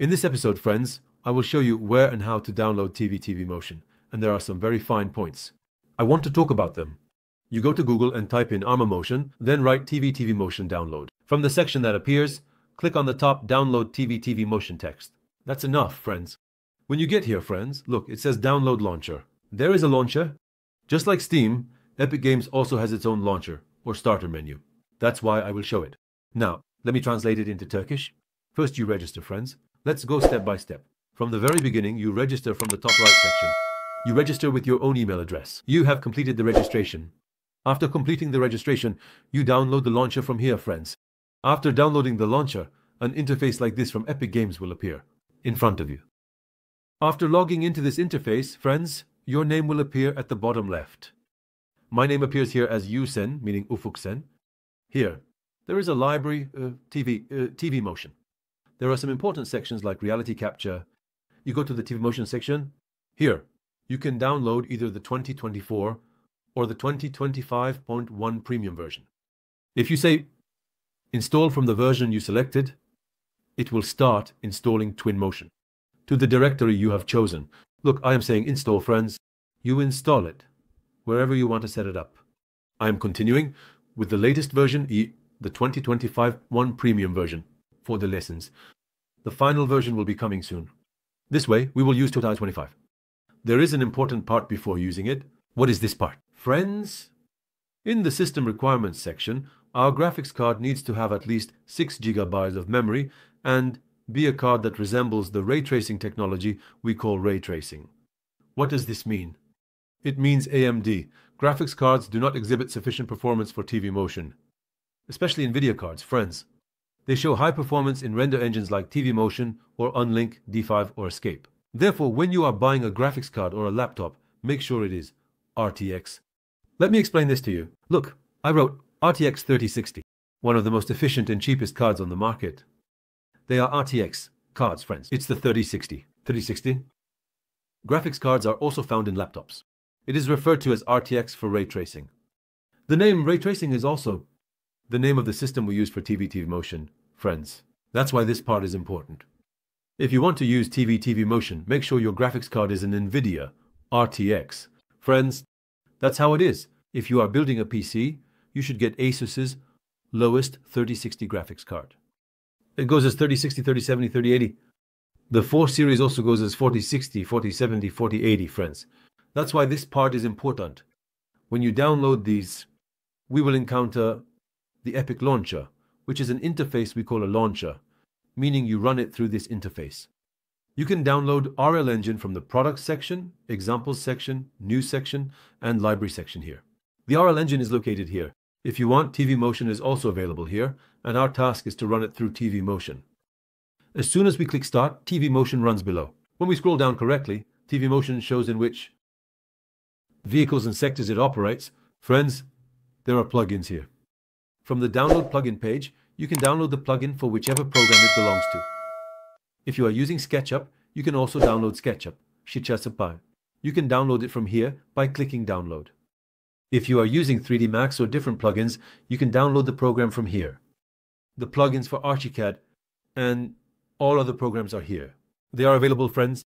In this episode, friends, I will show you where and how to download TV TV Motion, and there are some very fine points. I want to talk about them. You go to Google and type in Arma Motion, then write TV TV Motion download. From the section that appears, click on the top Download TV TV Motion text. That's enough, friends. When you get here, friends, look, it says Download Launcher. There is a launcher. Just like Steam, Epic Games also has its own launcher, or starter menu. That's why I will show it. Now, let me translate it into Turkish. First you register, friends. Let's go step by step. From the very beginning, you register from the top right section. You register with your own email address. You have completed the registration. After completing the registration, you download the launcher from here, friends. After downloading the launcher, an interface like this from Epic Games will appear in front of you. After logging into this interface, friends, your name will appear at the bottom left. My name appears here as Usen, meaning Ufuksen. Here, there is a library, uh, TV, uh, Twinmotion. There are some important sections like reality capture. You go to the Twinmotion section. Here, you can download either the 2024 or the 2025.1 premium version. If you say install from the version you selected, it will start installing Twinmotion to the directory you have chosen. Look, I am saying install, friends. You install it wherever you want to set it up. I am continuing with the latest version, the 2025-1 premium version for the lessons. The final version will be coming soon. This way, we will use Total 25. There is an important part before using it. What is this part? Friends, in the system requirements section, our graphics card needs to have at least 6 gigabytes of memory and be a card that resembles the ray tracing technology we call ray tracing. What does this mean? It means AMD. Graphics cards do not exhibit sufficient performance for Twinmotion, especially in video cards, friends. They show high performance in render engines like Twinmotion or Unlink, D5 or Enscape. Therefore, when you are buying a graphics card or a laptop, make sure it is RTX. Let me explain this to you. Look, I wrote RTX 3060, one of the most efficient and cheapest cards on the market. They are RTX cards, friends. It's the 3060. 3060. Graphics cards are also found in laptops. It is referred to as RTX for ray tracing. The name ray tracing is also the name of the system we use for TV TV motion, friends. That's why this part is important. If you want to use TV TV motion, make sure your graphics card is an NVIDIA RTX. Friends, that's how it is. If you are building a PC, you should get Asus's lowest 3060 graphics card. It goes as 3060, 3070, 3080. The 4 series also goes as 4060, 4070, 4080, friends. That's why this part is important. When you download these, we will encounter the Epic Launcher, which is an interface we call a launcher, meaning you run it through this interface. You can download RL Engine from the Products section, Examples section, News section, and Library section here. The RL Engine is located here. If you want, Twinmotion is also available here, and our task is to run it through Twinmotion. As soon as we click Start, Twinmotion runs below. When we scroll down correctly, Twinmotion shows in which vehicles and sectors it operates. Friends, there are plugins here. From the Download Plugin page, you can download the plugin for whichever program it belongs to. If you are using SketchUp, you can also download SketchUp. You can download it from here by clicking Download. If you are using 3ds Max or different plugins, you can download the program from here the plugins for Archicad, and all other programs are here. They are available, friends,